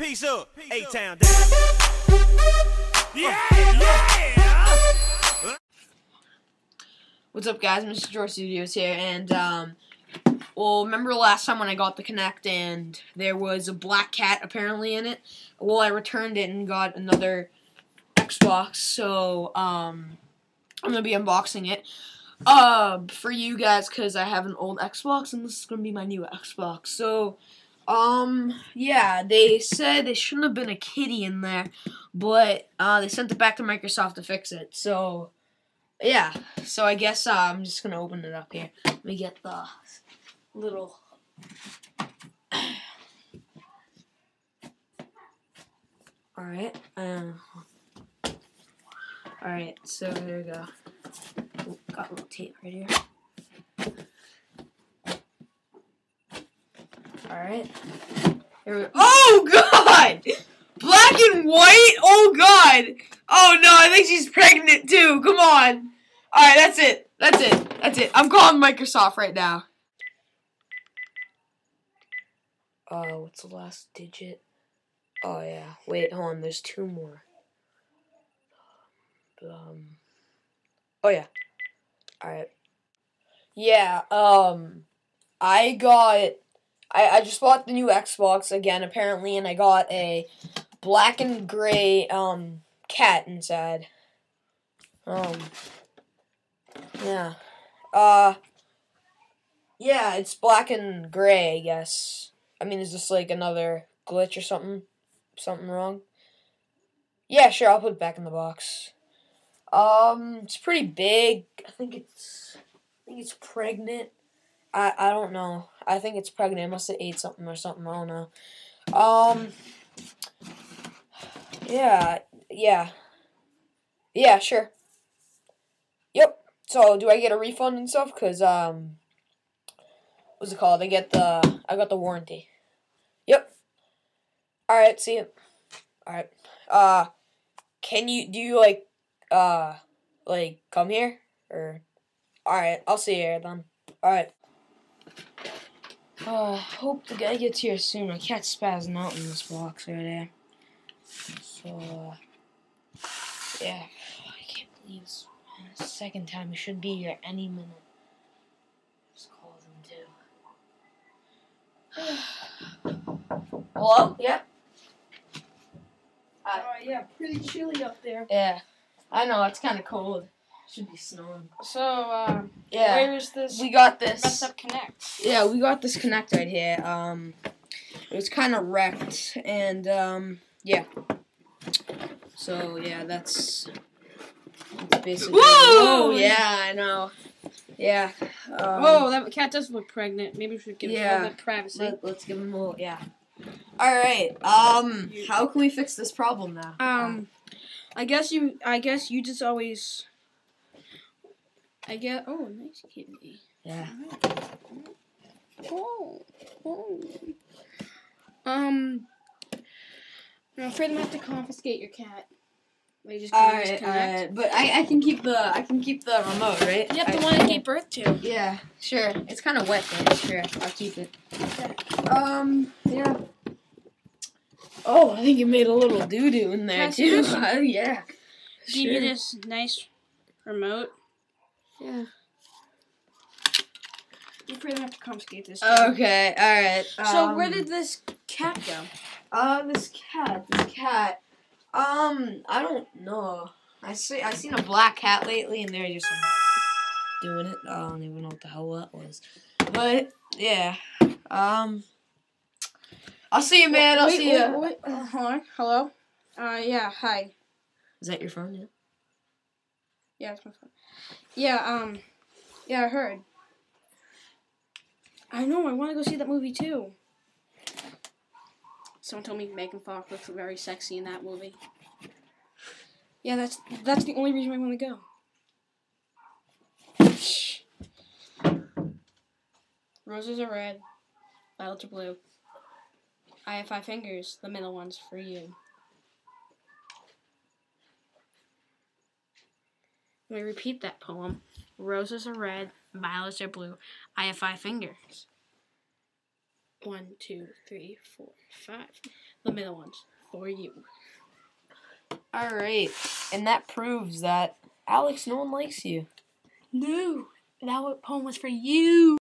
Peace up, A-Town down. Yeah, yeah. What's up, guys? Mr. George Studios here, and um, well, remember last time when I got the Kinect and there was a black cat apparently in it? Well, I returned it and got another Xbox, so um, I'm gonna be unboxing it. Uh, for you guys, cause I have an old Xbox and this is gonna be my new Xbox. So, um, yeah, they said there shouldn't have been a kitty in there, but uh, they sent it back to Microsoft to fix it. So, yeah. So I guess uh, I'm just gonna open it up here. Let me get the little. All right. Uh, all right. So here we go. Got a little tape right here. All right. Here we Oh God! Black and white. Oh God! Oh no! I think she's pregnant too. Come on. All right. That's it. That's it. That's it. I'm calling Microsoft right now. Oh, what's the last digit? Oh yeah. Wait, hold on. There's two more. Um. Oh yeah. All right. Yeah. Um. I got. I I just bought the new Xbox again apparently, and I got a black and gray um cat inside. Um. Yeah. Uh. Yeah, it's black and gray, I guess. I mean, is this like another glitch or something? Something wrong? Yeah, sure, I'll put it back in the box. Um, it's pretty big. I think it's I think it's pregnant. I I don't know. I think it's pregnant. It must have ate something or something. I don't know. Um Yeah, yeah. Yeah, sure. Yep. So, do I get a refund and stuff cuz um what's it called? I get the I got the warranty. Yep. All right, see. All right. Uh can you do you like uh like come here or all right i'll see you then all right uh hope the guy gets here soon. My cat's spazzing out in this box right there so uh, yeah i can't believe it's the second time he should be here any minute. Just call them too. Hello? Yeah. Uh, yeah, pretty chilly up there. yeah. I know it's kind of cold should be snowing So, uh, yeah where is this we got this. messed this up Kinect? Yeah, we got this Kinect right here. Um, it was kind of wrecked, and um, yeah. So yeah, that's, that's basically. Whoa! Whoa! Yeah, I know. Yeah. Um, Whoa, that cat does look pregnant. Maybe we should give it a little bit of privacy. Let, let's give him a little. Yeah. All right. Um, how can we fix this problem now? Um, I guess you. I guess you just always. I get. Oh, nice kitty. Yeah. Oh, oh. Um, I'm afraid I'm gonna have to confiscate your cat. All right. All right. But I, I can keep the I can keep the remote, right? Yep, the I- one I gave birth to. Yeah, sure. It's kind of wet though. Sure, I'll keep it. Um, yeah. Oh, I think you made a little doo doo in there too. Oh yeah. Give you this nice remote. Yeah. Afraid I have to confiscate this. Okay. All right. So where um, did this cat go? uh this cat this cat um I don't know. I see I seen a black cat lately and they're just like, doing it. I don't even know what the hell that was. But yeah. Um. I'll see you, man. I'll wait, see wait, you. wait, uh. Hello. Uh, yeah. Hi. Is that your phone? Yeah. Yeah, it's my phone. Yeah. Um. Yeah, I heard. I know. I want to go see that movie too. Someone told me Megan Fox looks very sexy in that movie. Yeah, that's that's the only reason I want to go. Roses are red, violets are blue. I have five fingers. The middle one's for you. Let me repeat that poem. Roses are red, violets are blue. I have five fingers. One, two, three, four, five. the middle ones for you. All right, and that proves that Alex, no one likes you. No, that poem was for you.